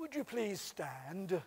Would you please stand?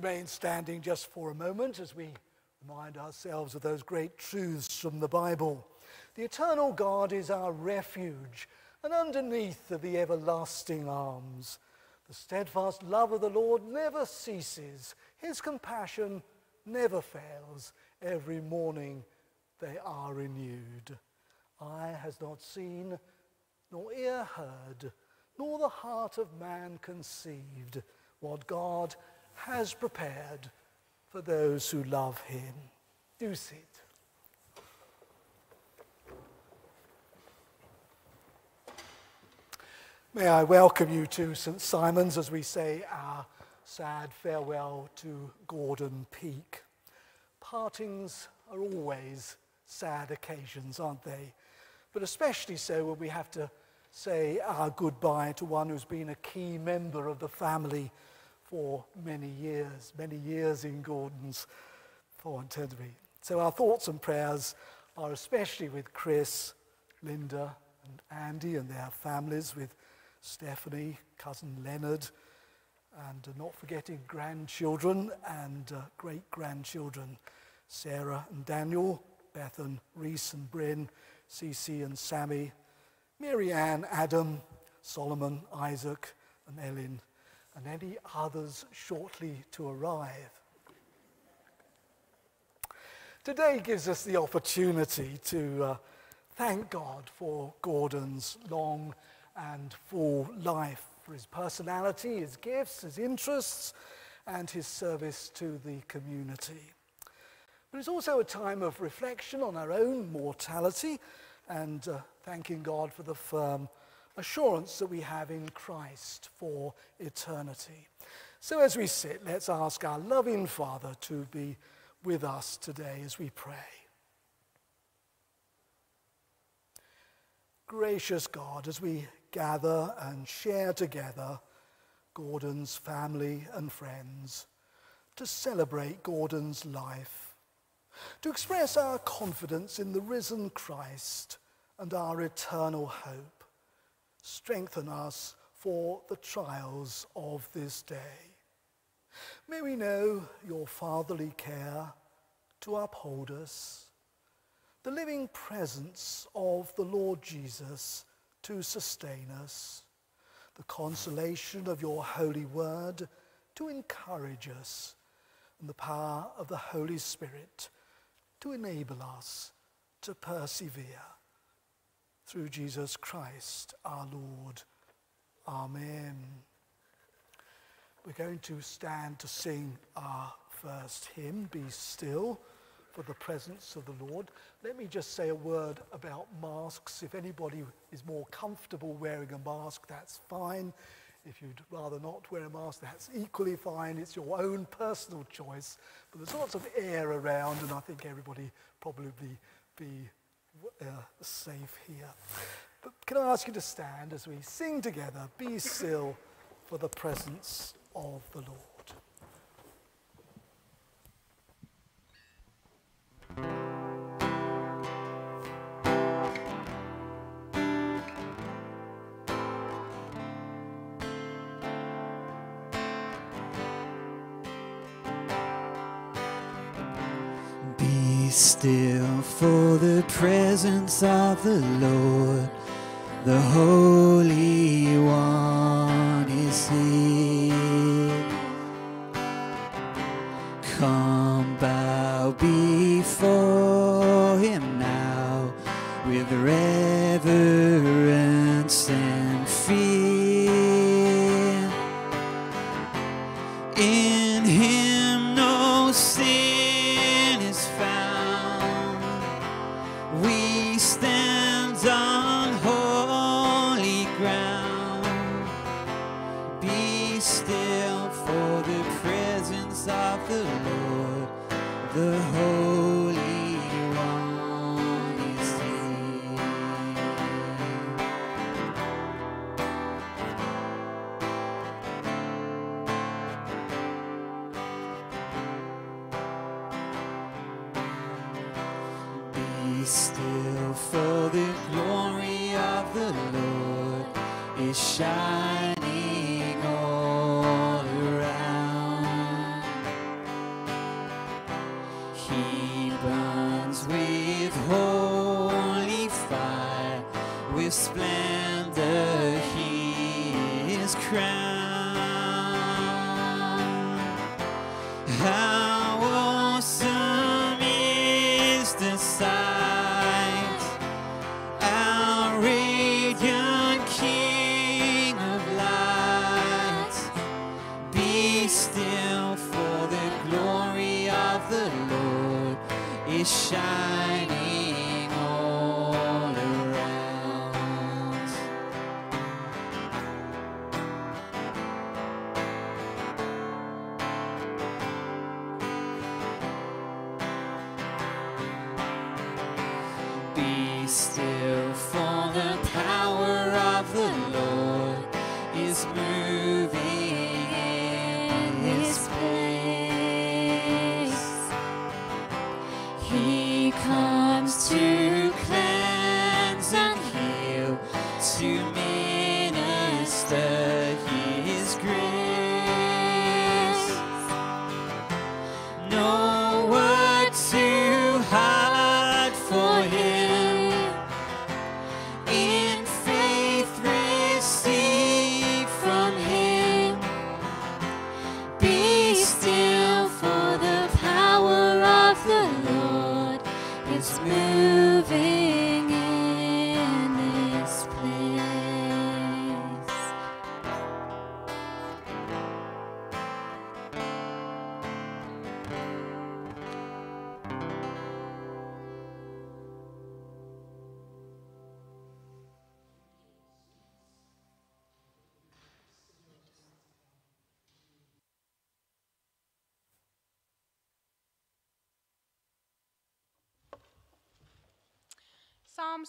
Remain standing just for a moment as we remind ourselves of those great truths from the Bible. The eternal God is our refuge, and underneath are the everlasting arms. The steadfast love of the Lord never ceases, his compassion never fails. Every morning they are renewed. Eye has not seen, nor ear heard, nor the heart of man conceived what God has prepared for those who love him. Do sit. May I welcome you to St. Simon's as we say our sad farewell to Gordon Peake. Partings are always sad occasions, aren't they? But especially so when we have to say our goodbye to one who's been a key member of the family for many years, many years in Gordon's for Tenderby. So our thoughts and prayers are especially with Chris, Linda, and Andy and their families, with Stephanie, cousin Leonard, and uh, not forgetting grandchildren and uh, great grandchildren, Sarah and Daniel, Beth and Reese and Bryn, Cece and Sammy, Mary Ann, Adam, Solomon, Isaac, and Ellen and any others shortly to arrive. Today gives us the opportunity to uh, thank God for Gordon's long and full life, for his personality, his gifts, his interests, and his service to the community. But it's also a time of reflection on our own mortality and uh, thanking God for the firm assurance that we have in Christ for eternity. So as we sit, let's ask our loving Father to be with us today as we pray. Gracious God, as we gather and share together Gordon's family and friends, to celebrate Gordon's life, to express our confidence in the risen Christ and our eternal hope strengthen us for the trials of this day. May we know your fatherly care to uphold us, the living presence of the Lord Jesus to sustain us, the consolation of your holy word to encourage us, and the power of the Holy Spirit to enable us to persevere. Through Jesus Christ our Lord. Amen. We're going to stand to sing our first hymn, Be Still, for the presence of the Lord. Let me just say a word about masks. If anybody is more comfortable wearing a mask, that's fine. If you'd rather not wear a mask, that's equally fine. It's your own personal choice. But there's lots of air around, and I think everybody probably be uh, safe here. But can I ask you to stand as we sing together, Be Still for the presence of the Lord? For the presence of the Lord, the Holy One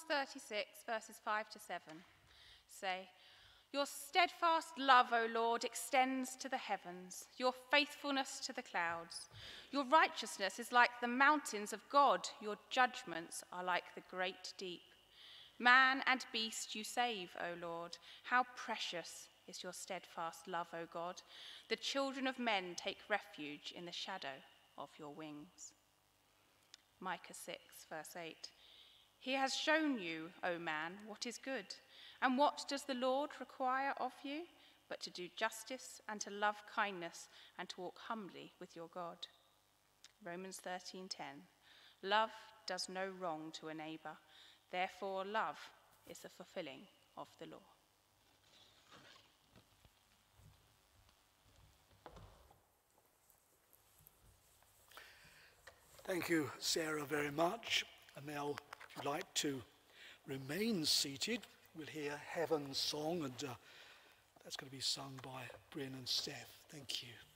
36, verses 5 to 7 say, Your steadfast love, O Lord, extends to the heavens, your faithfulness to the clouds. Your righteousness is like the mountains of God, your judgments are like the great deep. Man and beast you save, O Lord. How precious is your steadfast love, O God. The children of men take refuge in the shadow of your wings. Micah 6, verse 8. He has shown you, O man, what is good. And what does the Lord require of you? But to do justice and to love kindness and to walk humbly with your God. Romans 13:10. Love does no wrong to a neighbor. Therefore love is the fulfilling of the law. Thank you, Sarah, very much. And now, you'd like to remain seated, we'll hear Heaven's Song, and uh, that's going to be sung by Bryn and Steph. Thank you.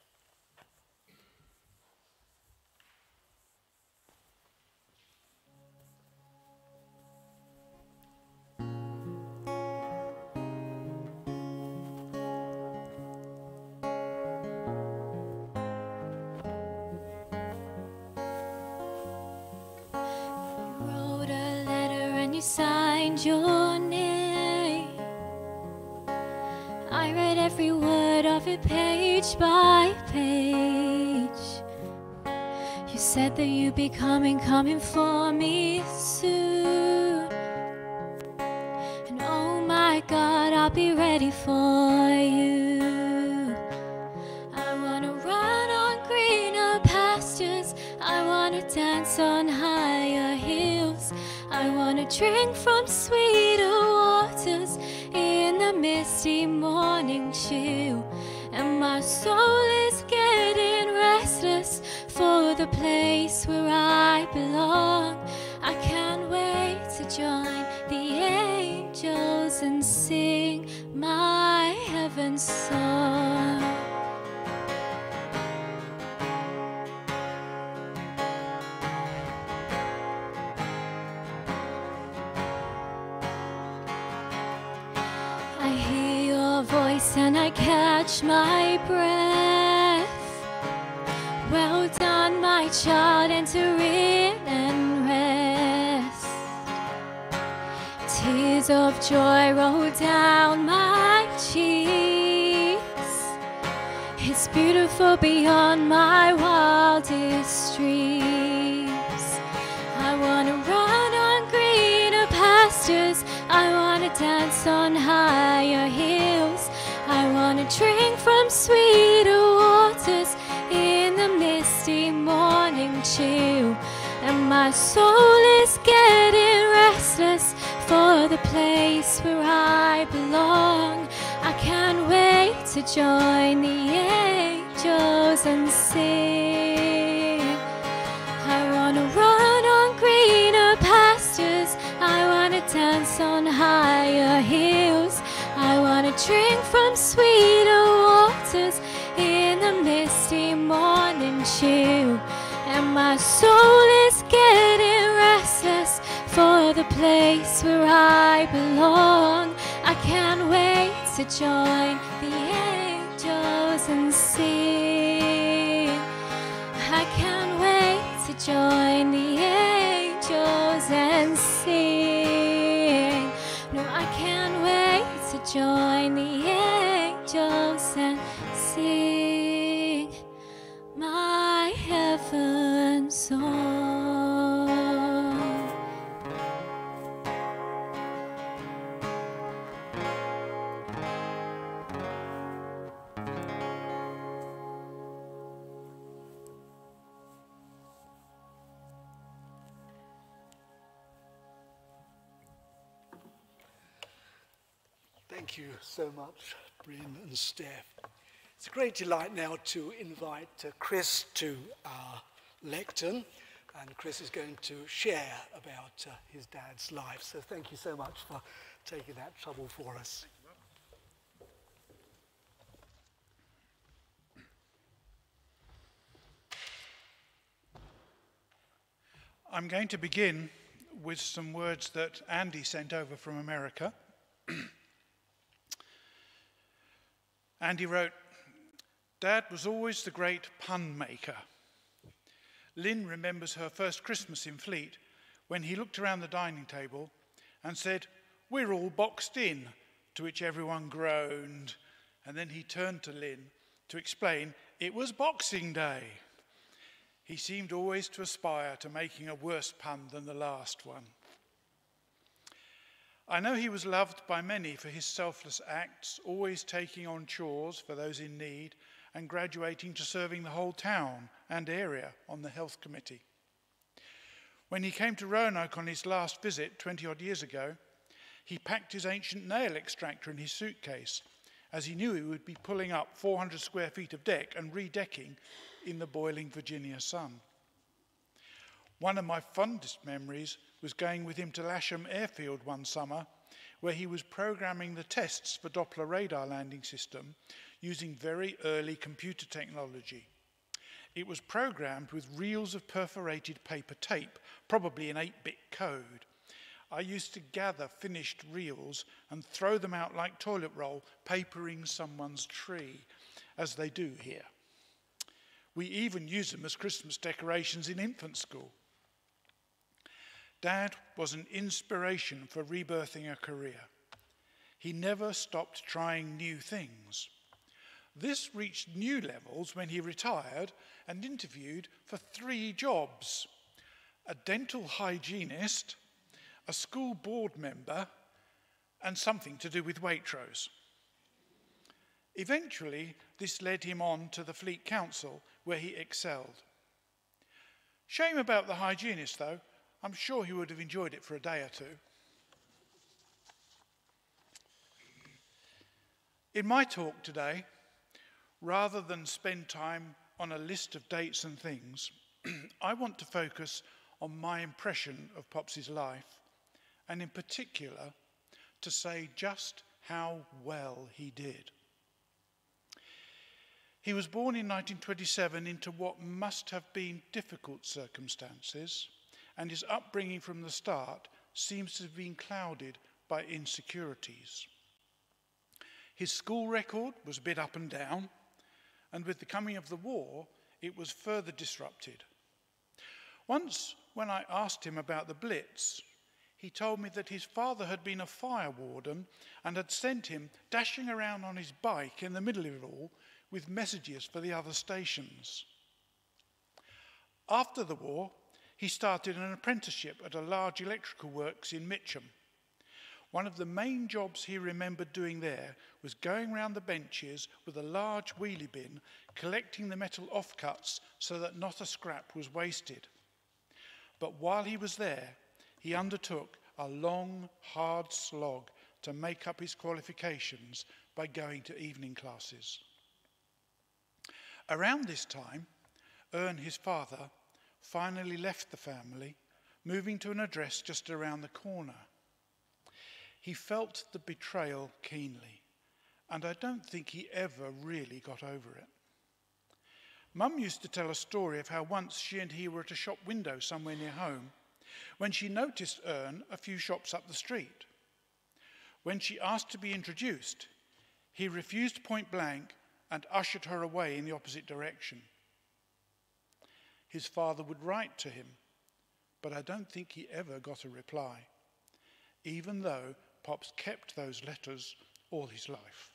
Said that you'd be coming, coming for me soon. And oh my God, I'll be ready for you. I wanna run on greener pastures. I wanna dance on higher hills. I wanna drink from sweeter waters in the misty morning chill. And my soul voice and I catch my breath. Well done, my child, enter in and rest. Tears of joy roll down my It's beautiful beyond my wildest dreams. I wanna run on greener pastures. I wanna dance on higher hills. I wanna drink from sweeter waters in the misty morning chill. And my soul is getting restless for the place where I belong. I can't wait to join the and sing. I wanna run on greener pastures. I wanna dance on higher hills. I wanna drink from sweeter waters in the misty morning chill. And my soul is getting restless for the place where I belong. I can't wait to join the join the angels and sing. No, I can't wait to join the angels so much, Bryn and Steph. It's a great delight now to invite uh, Chris to our lectern, and Chris is going to share about uh, his dad's life. So thank you so much for taking that trouble for us. I'm going to begin with some words that Andy sent over from America. Andy wrote, Dad was always the great pun maker. Lynn remembers her first Christmas in Fleet when he looked around the dining table and said, We're all boxed in, to which everyone groaned. And then he turned to Lynn to explain it was Boxing Day. He seemed always to aspire to making a worse pun than the last one. I know he was loved by many for his selfless acts, always taking on chores for those in need and graduating to serving the whole town and area on the health committee. When he came to Roanoke on his last visit 20 odd years ago, he packed his ancient nail extractor in his suitcase, as he knew he would be pulling up 400 square feet of deck and redecking in the boiling Virginia sun. One of my fondest memories was going with him to Lasham Airfield one summer, where he was programming the tests for Doppler radar landing system using very early computer technology. It was programmed with reels of perforated paper tape, probably in 8 bit code. I used to gather finished reels and throw them out like toilet roll, papering someone's tree, as they do here. We even use them as Christmas decorations in infant school. Dad was an inspiration for rebirthing a career. He never stopped trying new things. This reached new levels when he retired and interviewed for three jobs a dental hygienist, a school board member, and something to do with Waitrose. Eventually, this led him on to the Fleet Council, where he excelled. Shame about the hygienist, though. I'm sure he would have enjoyed it for a day or two. In my talk today, rather than spend time on a list of dates and things, I want to focus on my impression of Popsy's life, and in particular, to say just how well he did. He was born in 1927 into what must have been difficult circumstances and his upbringing from the start seems to have been clouded by insecurities. His school record was a bit up and down, and with the coming of the war, it was further disrupted. Once, when I asked him about the Blitz, he told me that his father had been a fire warden and had sent him dashing around on his bike in the middle of it all with messages for the other stations. After the war, he started an apprenticeship at a large electrical works in Mitcham. One of the main jobs he remembered doing there was going round the benches with a large wheelie bin, collecting the metal offcuts so that not a scrap was wasted. But while he was there, he undertook a long, hard slog to make up his qualifications by going to evening classes. Around this time, Ern, his father, finally left the family, moving to an address just around the corner. He felt the betrayal keenly, and I don't think he ever really got over it. Mum used to tell a story of how once she and he were at a shop window somewhere near home when she noticed Ern a few shops up the street. When she asked to be introduced, he refused point blank and ushered her away in the opposite direction his father would write to him, but I don't think he ever got a reply, even though Pops kept those letters all his life.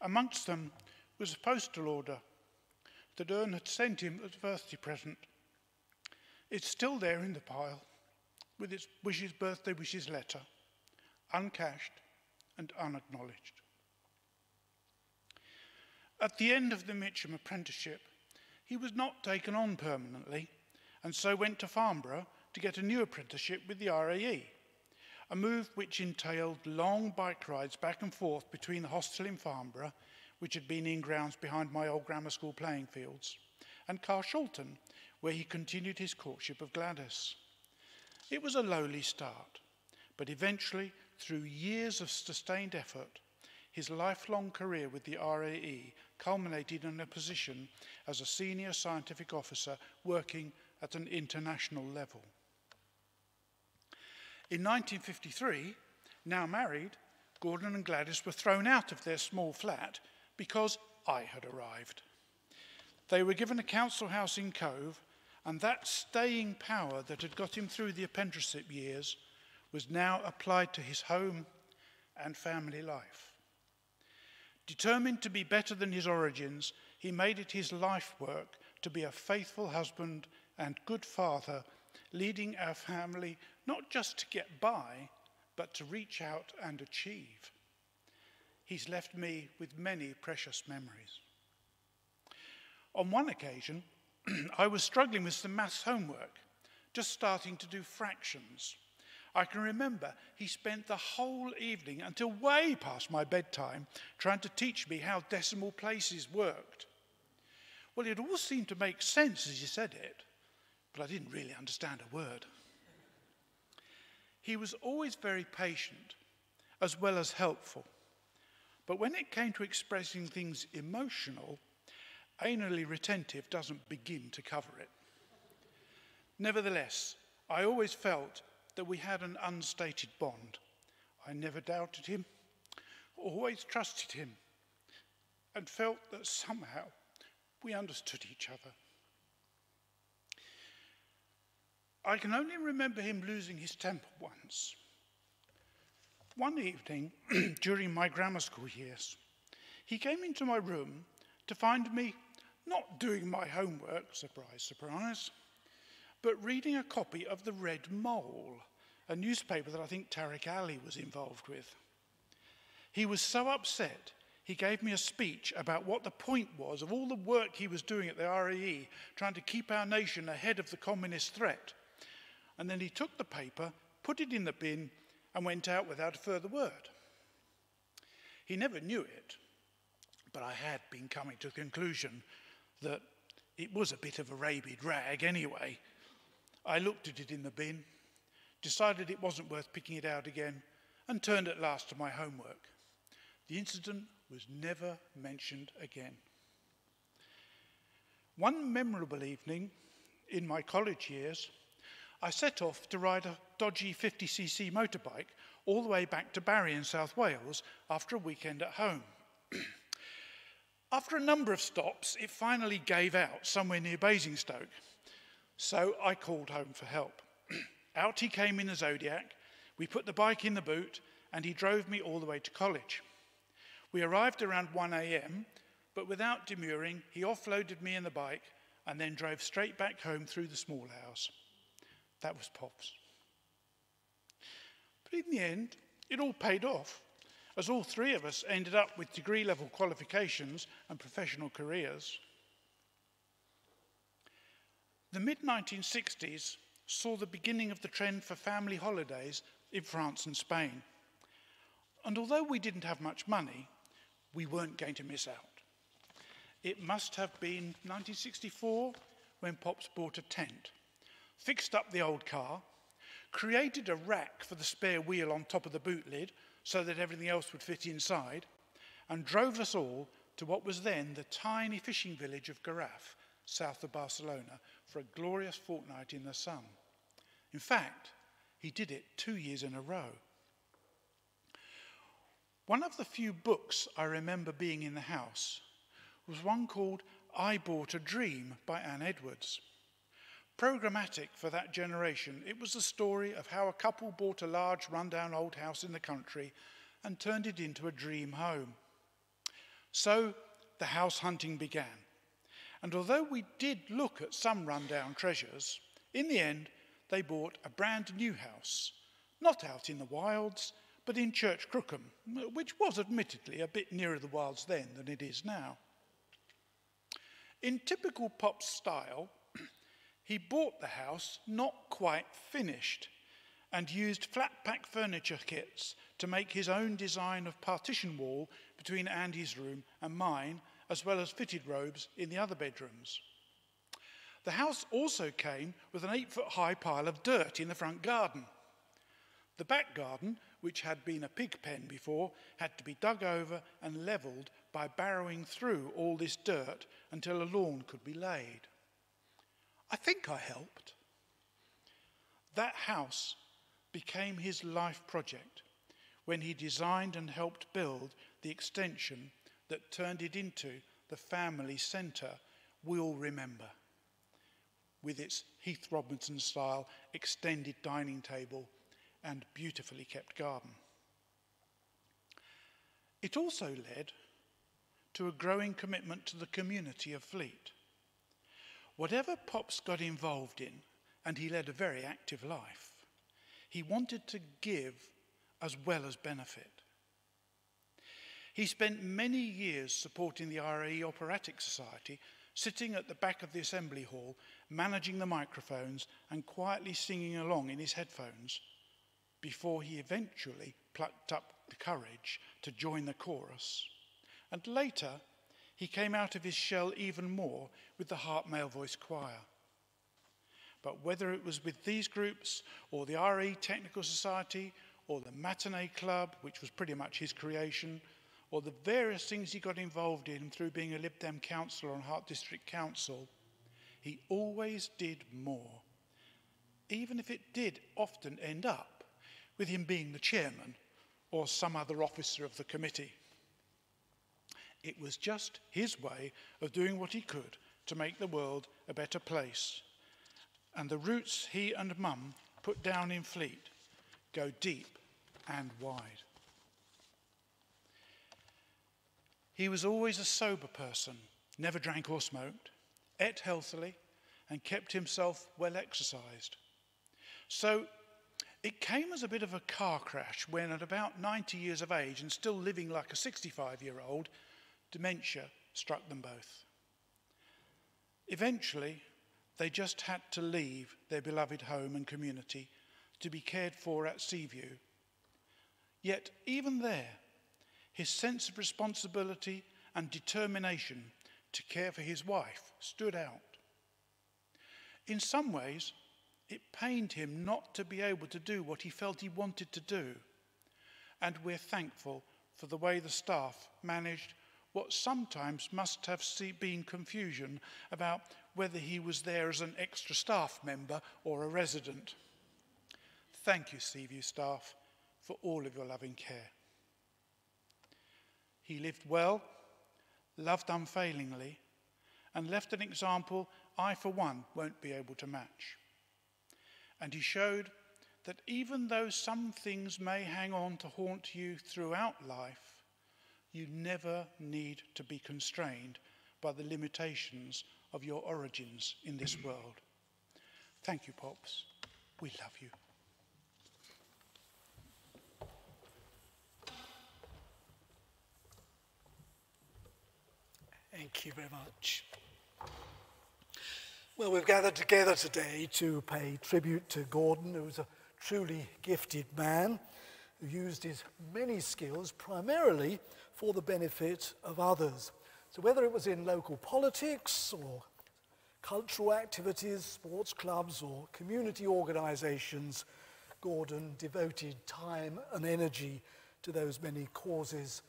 Amongst them was a postal order that Ern had sent him as a birthday present. It's still there in the pile, with its wishes, birthday wishes letter, uncashed and unacknowledged. At the end of the Mitcham apprenticeship, he was not taken on permanently and so went to Farnborough to get a new apprenticeship with the RAE, a move which entailed long bike rides back and forth between the hostel in Farnborough, which had been in grounds behind my old grammar school playing fields, and Carshalton, where he continued his courtship of Gladys. It was a lowly start, but eventually, through years of sustained effort, his lifelong career with the RAE culminated in a position as a senior scientific officer working at an international level. In 1953, now married, Gordon and Gladys were thrown out of their small flat because I had arrived. They were given a council house in Cove, and that staying power that had got him through the apprenticeship years was now applied to his home and family life. Determined to be better than his origins, he made it his life work to be a faithful husband and good father, leading our family not just to get by, but to reach out and achieve. He's left me with many precious memories. On one occasion, I was struggling with some maths homework, just starting to do fractions. I can remember he spent the whole evening until way past my bedtime trying to teach me how decimal places worked. Well, it all seemed to make sense as he said it, but I didn't really understand a word. He was always very patient as well as helpful. But when it came to expressing things emotional, anally retentive doesn't begin to cover it. Nevertheless, I always felt that we had an unstated bond. I never doubted him, always trusted him, and felt that somehow we understood each other. I can only remember him losing his temper once. One evening during my grammar school years, he came into my room to find me not doing my homework, surprise, surprise, but reading a copy of The Red Mole, a newspaper that I think Tariq Ali was involved with. He was so upset, he gave me a speech about what the point was of all the work he was doing at the RAE, trying to keep our nation ahead of the communist threat. And then he took the paper, put it in the bin, and went out without a further word. He never knew it, but I had been coming to the conclusion that it was a bit of a rabid rag anyway. I looked at it in the bin, decided it wasn't worth picking it out again, and turned at last to my homework. The incident was never mentioned again. One memorable evening in my college years, I set off to ride a dodgy 50cc motorbike all the way back to Barry in South Wales after a weekend at home. after a number of stops, it finally gave out somewhere near Basingstoke. So I called home for help. out he came in the Zodiac, we put the bike in the boot, and he drove me all the way to college. We arrived around 1 a.m., but without demurring, he offloaded me in the bike and then drove straight back home through the small house. That was Pops. But in the end, it all paid off, as all three of us ended up with degree level qualifications and professional careers. The mid 1960s saw the beginning of the trend for family holidays in France and Spain. And although we didn't have much money, we weren't going to miss out. It must have been 1964 when Pops bought a tent fixed up the old car, created a rack for the spare wheel on top of the boot lid so that everything else would fit inside, and drove us all to what was then the tiny fishing village of Garraf, south of Barcelona, for a glorious fortnight in the sun. In fact, he did it two years in a row. One of the few books I remember being in the house was one called I Bought a Dream by Anne Edwards. Programmatic for that generation, it was the story of how a couple bought a large rundown old house in the country and turned it into a dream home. So the house hunting began. And although we did look at some rundown treasures, in the end they bought a brand new house, not out in the wilds, but in Church Crookham, which was admittedly a bit nearer the wilds then than it is now. In typical pop style, he bought the house not quite finished and used flat pack furniture kits to make his own design of partition wall between Andy's room and mine, as well as fitted robes in the other bedrooms. The house also came with an eight foot high pile of dirt in the front garden. The back garden, which had been a pig pen before, had to be dug over and levelled by barrowing through all this dirt until a lawn could be laid. I think I helped. That house became his life project when he designed and helped build the extension that turned it into the family centre we all remember, with its Heath Robinson style extended dining table and beautifully kept garden. It also led to a growing commitment to the community of Fleet. Whatever Pops got involved in, and he led a very active life, he wanted to give as well as benefit. He spent many years supporting the RAE Operatic Society, sitting at the back of the Assembly Hall, managing the microphones and quietly singing along in his headphones before he eventually plucked up the courage to join the chorus. And later, he came out of his shell even more with the Hart Male Voice Choir. But whether it was with these groups or the RE Technical Society or the Matinee Club, which was pretty much his creation, or the various things he got involved in through being a Lib Dem councillor on Hart District Council, he always did more, even if it did often end up with him being the chairman or some other officer of the committee. It was just his way of doing what he could to make the world a better place. And the roots he and Mum put down in Fleet go deep and wide. He was always a sober person, never drank or smoked, ate healthily, and kept himself well exercised. So it came as a bit of a car crash when, at about 90 years of age and still living like a 65 year old, dementia struck them both. Eventually, they just had to leave their beloved home and community to be cared for at Seaview. Yet, even there, his sense of responsibility and determination to care for his wife stood out. In some ways, it pained him not to be able to do what he felt he wanted to do. And we're thankful for the way the staff managed what sometimes must have been confusion about whether he was there as an extra staff member or a resident. Thank you, Seaview staff, for all of your loving care. He lived well, loved unfailingly, and left an example I, for one, won't be able to match. And he showed that even though some things may hang on to haunt you throughout life, you never need to be constrained by the limitations of your origins in this world. Thank you, Pops. We love you. Thank you very much. Well, we've gathered together today to pay tribute to Gordon, who was a truly gifted man who used his many skills primarily for the benefit of others. So whether it was in local politics or cultural activities, sports clubs or community organizations, Gordon devoted time and energy to those many causes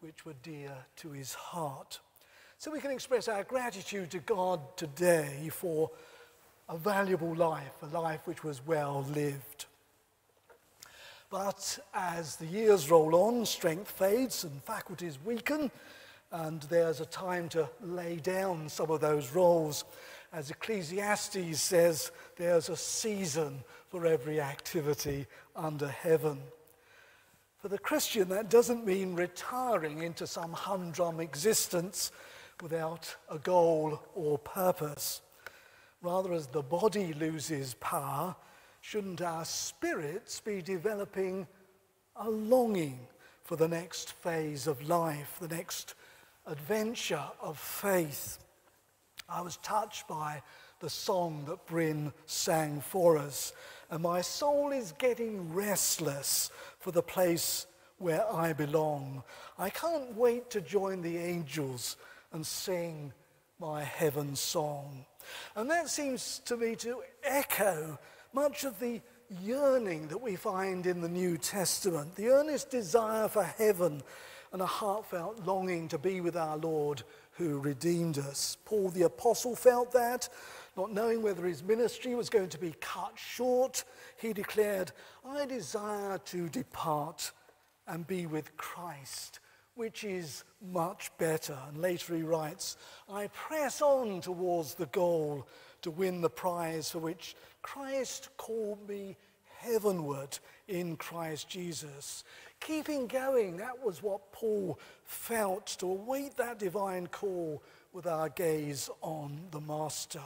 which were dear to his heart. So we can express our gratitude to God today for a valuable life, a life which was well lived. But as the years roll on, strength fades and faculties weaken, and there's a time to lay down some of those roles. As Ecclesiastes says, there's a season for every activity under heaven. For the Christian, that doesn't mean retiring into some humdrum existence without a goal or purpose. Rather, as the body loses power, shouldn't our spirits be developing a longing for the next phase of life, the next adventure of faith? I was touched by the song that Bryn sang for us, and my soul is getting restless for the place where I belong. I can't wait to join the angels and sing my heaven song. And that seems to me to echo much of the yearning that we find in the New Testament, the earnest desire for heaven and a heartfelt longing to be with our Lord who redeemed us. Paul the Apostle felt that, not knowing whether his ministry was going to be cut short, he declared, I desire to depart and be with Christ, which is much better. And later he writes, I press on towards the goal to win the prize for which Christ called me heavenward in Christ Jesus. Keeping going, that was what Paul felt to await that divine call with our gaze on the Master.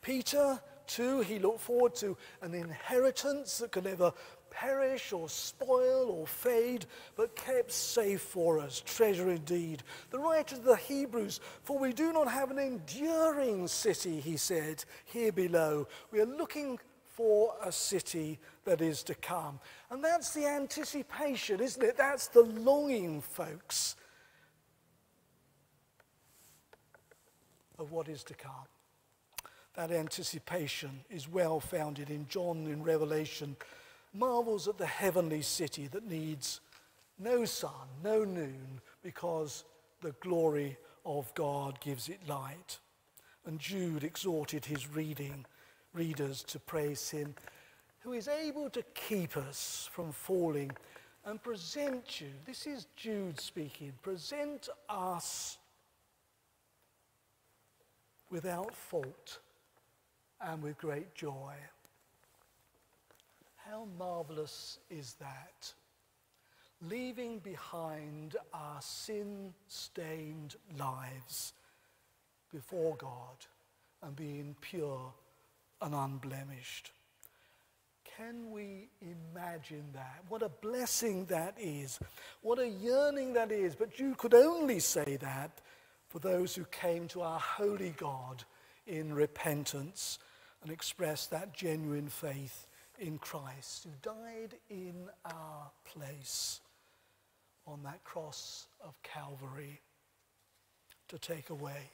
Peter, too, he looked forward to an inheritance that could never perish or spoil or fade, but kept safe for us, treasure indeed. The writer of the Hebrews, for we do not have an enduring city, he said, here below. We are looking for a city that is to come. And that's the anticipation, isn't it? That's the longing, folks, of what is to come. That anticipation is well founded in John in Revelation marvels at the heavenly city that needs no sun, no noon, because the glory of God gives it light. And Jude exhorted his reading readers to praise him, who is able to keep us from falling and present you, this is Jude speaking, present us without fault and with great joy. How marvelous is that? Leaving behind our sin stained lives before God and being pure and unblemished. Can we imagine that? What a blessing that is. What a yearning that is. But you could only say that for those who came to our holy God in repentance and expressed that genuine faith in Christ, who died in our place on that cross of Calvary to take away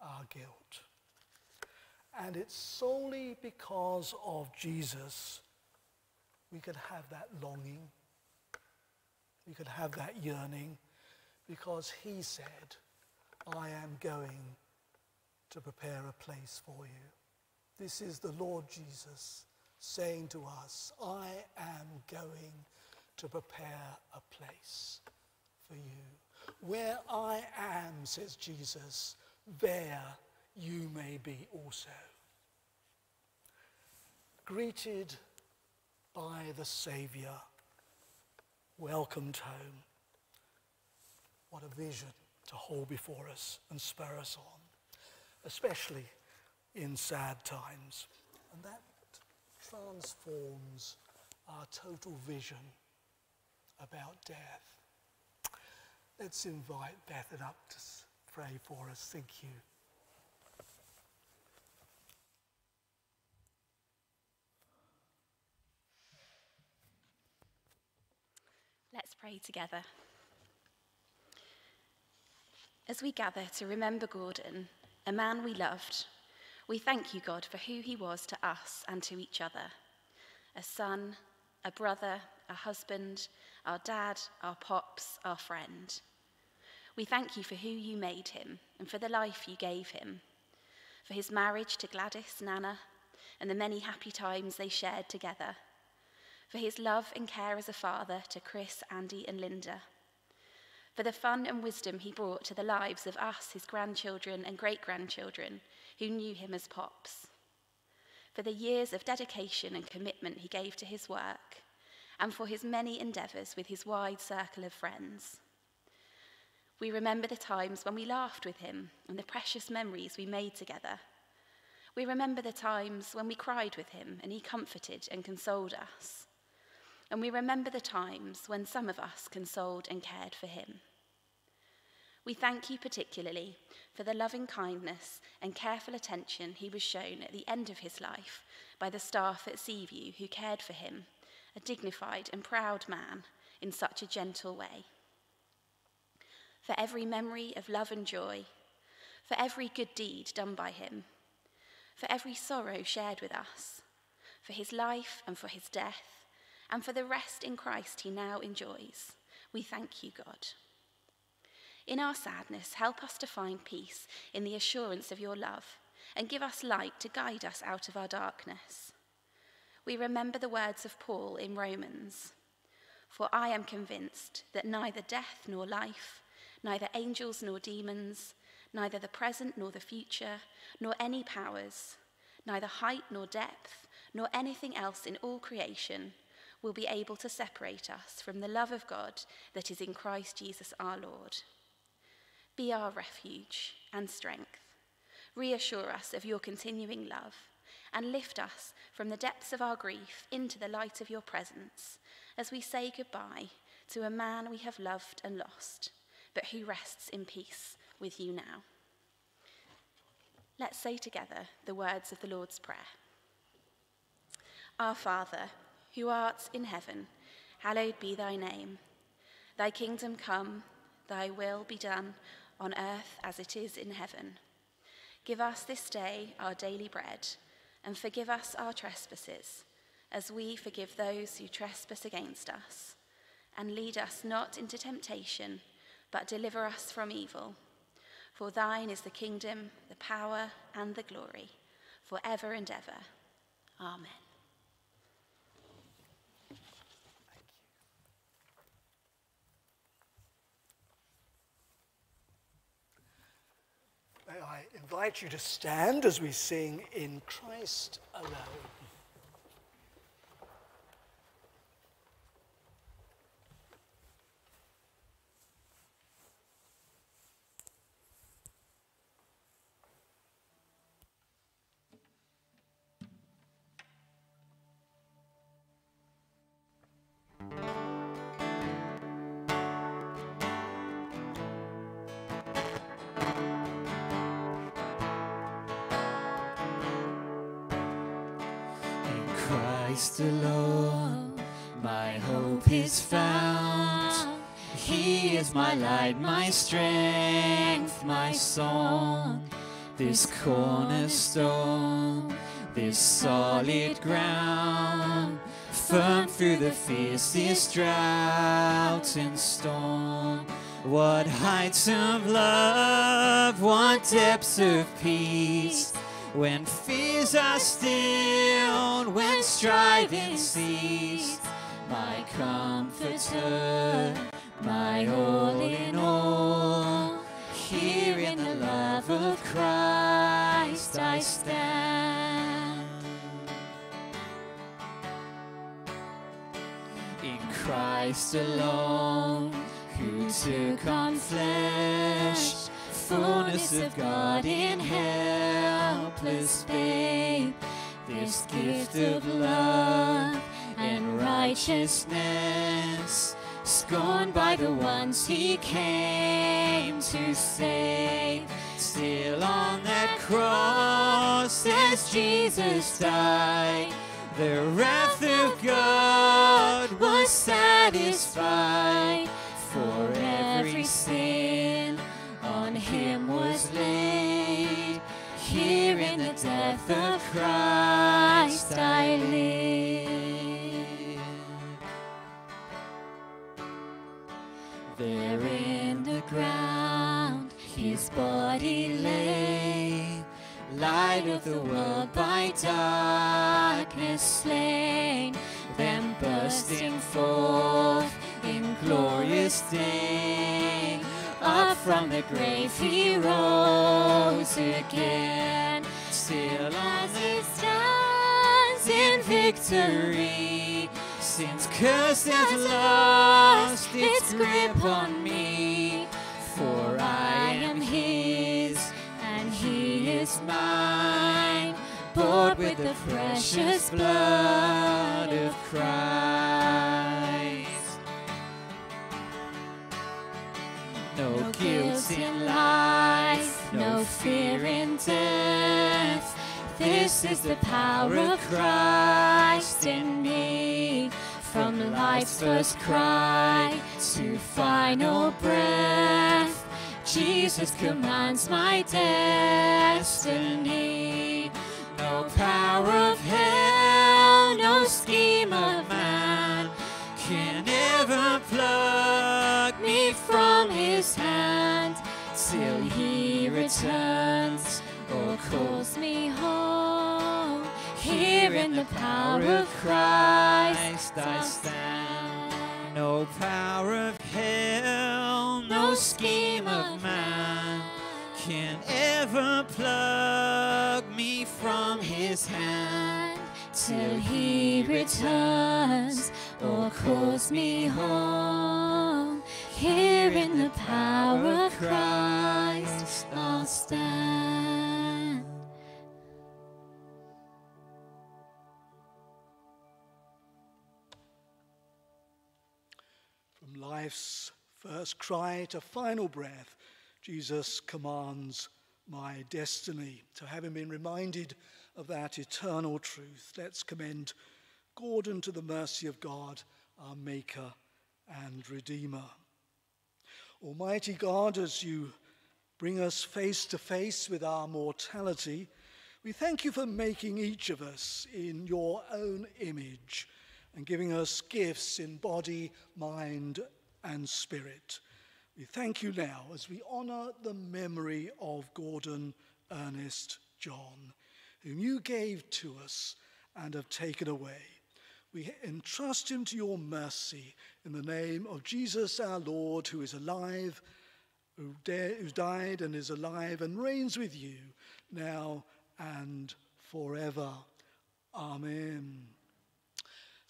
our guilt. And it's solely because of Jesus we can have that longing, we can have that yearning, because he said, I am going to prepare a place for you. This is the Lord Jesus saying to us, I am going to prepare a place for you. Where I am, says Jesus, there you may be also. Greeted by the Saviour, welcomed home. What a vision to hold before us and spur us on, especially in sad times. And that transforms our total vision about death. Let's invite Bethan up to pray for us. Thank you. Let's pray together. As we gather to remember Gordon, a man we loved, we thank you, God, for who he was to us and to each other. A son, a brother, a husband, our dad, our pops, our friend. We thank you for who you made him and for the life you gave him, for his marriage to Gladys, Nana, and the many happy times they shared together, for his love and care as a father to Chris, Andy, and Linda, for the fun and wisdom he brought to the lives of us, his grandchildren and great grandchildren, who knew him as Pops, for the years of dedication and commitment he gave to his work, and for his many endeavours with his wide circle of friends. We remember the times when we laughed with him and the precious memories we made together. We remember the times when we cried with him and he comforted and consoled us. And we remember the times when some of us consoled and cared for him. We thank you particularly for the loving kindness and careful attention he was shown at the end of his life by the staff at Seaview who cared for him, a dignified and proud man, in such a gentle way. For every memory of love and joy, for every good deed done by him, for every sorrow shared with us, for his life and for his death, and for the rest in Christ he now enjoys, we thank you, God. In our sadness, help us to find peace in the assurance of your love and give us light to guide us out of our darkness. We remember the words of Paul in Romans For I am convinced that neither death nor life, neither angels nor demons, neither the present nor the future, nor any powers, neither height nor depth, nor anything else in all creation will be able to separate us from the love of God that is in Christ Jesus our Lord. Be our refuge and strength. Reassure us of your continuing love and lift us from the depths of our grief into the light of your presence as we say goodbye to a man we have loved and lost, but who rests in peace with you now. Let's say together the words of the Lord's Prayer. Our Father, who art in heaven, hallowed be thy name. Thy kingdom come, thy will be done on earth as it is in heaven. Give us this day our daily bread, and forgive us our trespasses, as we forgive those who trespass against us. And lead us not into temptation, but deliver us from evil. For thine is the kingdom, the power, and the glory, for ever and ever. Amen. May I invite you to stand as we sing In Christ Alone. Light, my strength, my song. This cornerstone, this solid ground, firm through the fiercest drought and storm. What heights of love, what depths of peace. When fears are stilled, when striving ceased, my comforter, my all in all, here in the love of Christ I stand. In Christ alone, who took on flesh, fullness of God in helpless babe, this gift of love and righteousness, scorned by the ones he came to save. Still on that cross as Jesus died, the wrath of God was satisfied for every sin on him was laid. Here in the death of Christ I live. Body lay, light of the world by darkness slain, then bursting forth in glorious day. Up from the grave he rose again, still as he stands in victory. Since curse has lost its grip on me, for I is mine, bought with the precious blood of Christ. No guilt in life, no fear in death. This is the power of Christ in me. From life's first cry to final breath, Jesus commands my destiny. No power of hell, no scheme of man can ever pluck me from his hand till he returns or calls me home. Here in the power of Christ I stand. No power of hell, no scheme of man can ever pluck me from his hand till he returns or calls me home. Here in the power of Christ, I'll stand. From life's first cry to final breath, Jesus commands my destiny. So, having been reminded of that eternal truth, let's commend Gordon to the mercy of God, our Maker and Redeemer. Almighty God, as you bring us face to face with our mortality, we thank you for making each of us in your own image and giving us gifts in body, mind, and spirit. We thank you now as we honor the memory of Gordon Ernest John, whom you gave to us and have taken away. We entrust him to your mercy in the name of Jesus our Lord, who is alive, who, who died and is alive and reigns with you now and forever. Amen.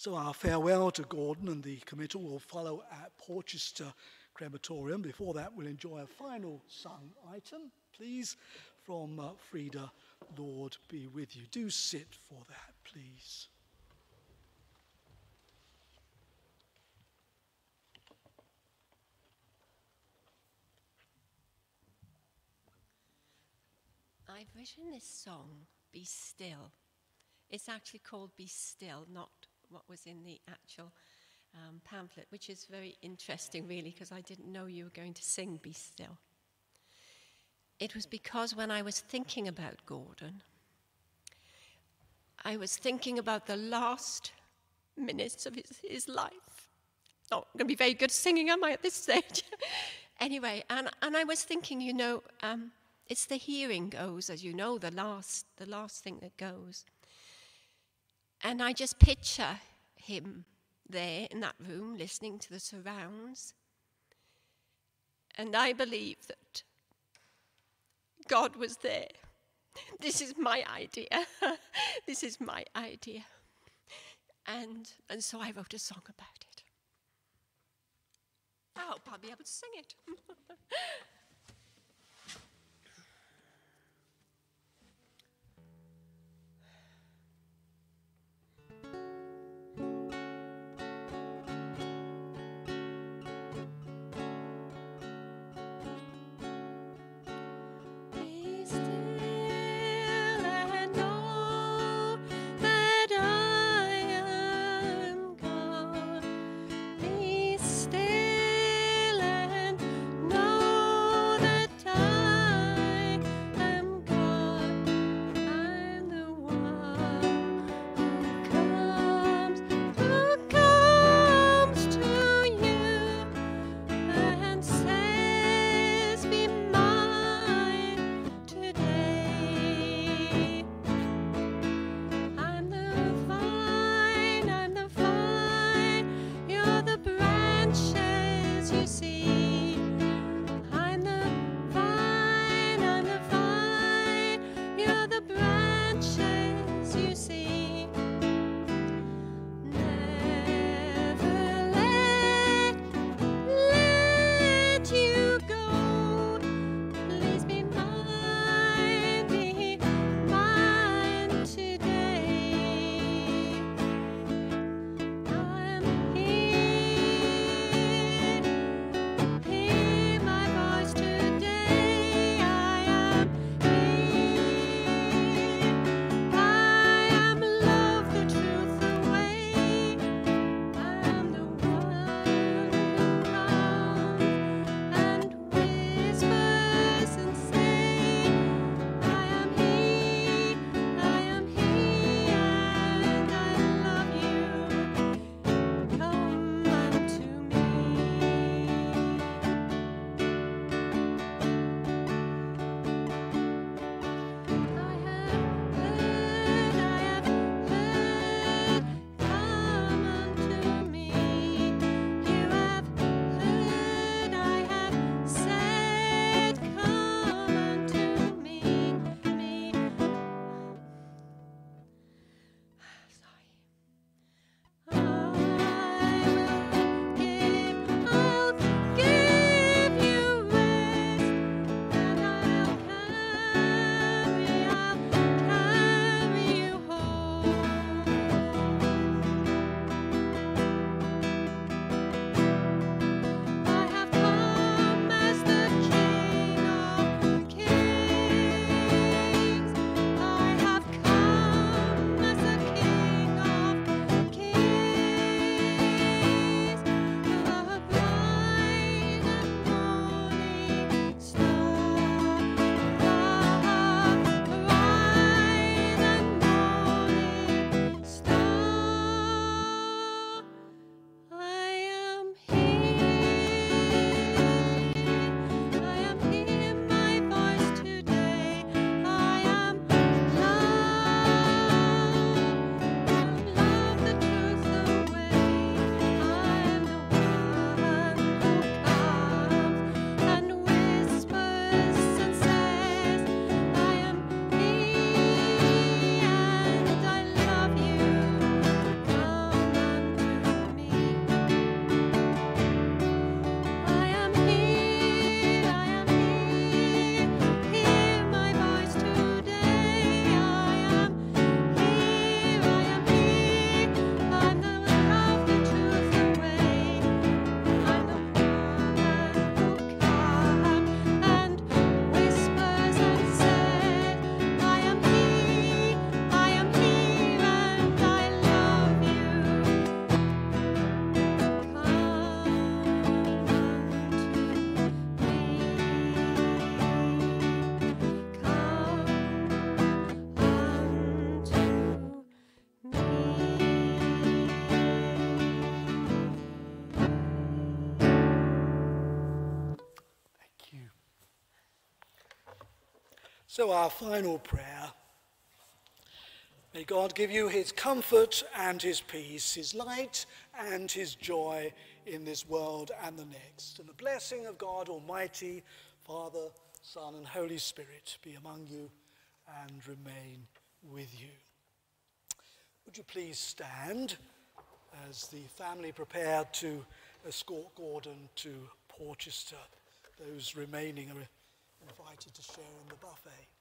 So our farewell to Gordon and the committal will follow at Portchester Crematorium. Before that, we'll enjoy a final sung item, please, from uh, Frida, Lord be with you. Do sit for that, please. I've written this song, Be Still. It's actually called Be Still, not what was in the actual um, pamphlet, which is very interesting, really, because I didn't know you were going to sing Be Still. It was because when I was thinking about Gordon, I was thinking about the last minutes of his, his life. Not going to be very good singing, am I, at this stage? anyway, and, and I was thinking, you know, um, it's the hearing goes, as you know, the last, the last thing that goes. And I just picture him there in that room listening to the surrounds. And I believe that God was there. This is my idea. this is my idea. And, and so I wrote a song about it. I hope I'll be able to sing it. So, our final prayer. May God give you his comfort and his peace, his light and his joy in this world and the next. And the blessing of God Almighty, Father, Son, and Holy Spirit be among you and remain with you. Would you please stand as the family prepare to escort Gordon to Portchester? Those remaining are invited to share in the buffet.